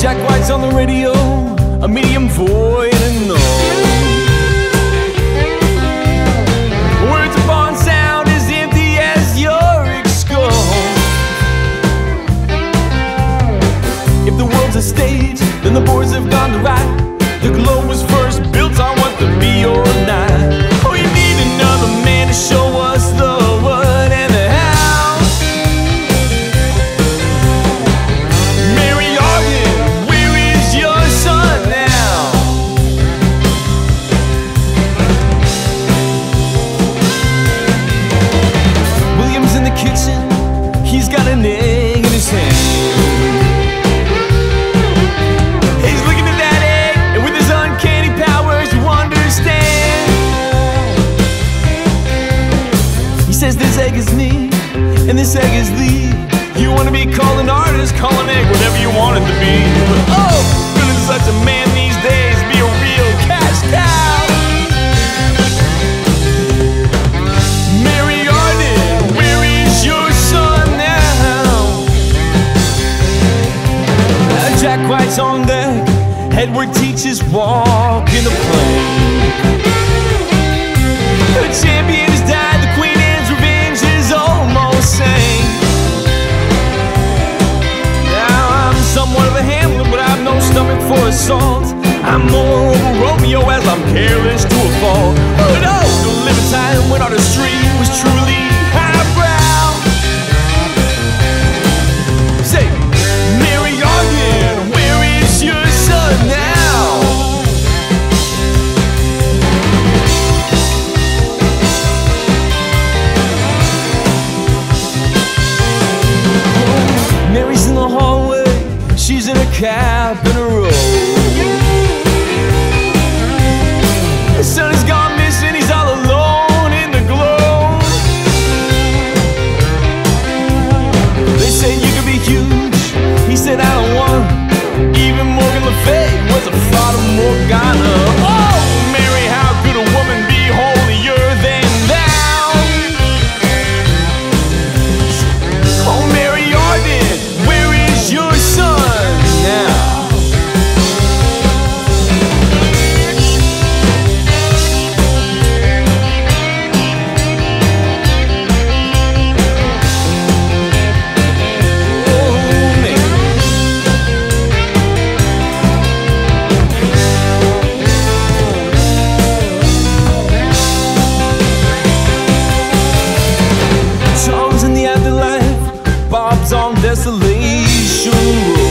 Jack White's on the radio, a medium void. back. Edward teaches walk in the plank. The champion has died, the Queen Anne's revenge is almost sane. Now I'm somewhat of a Hamlet, but I've no stomach for assault. I'm more over Romeo as I'm careless to a fault. But oh, the time when on the street. She's in a cab in a row. lixo.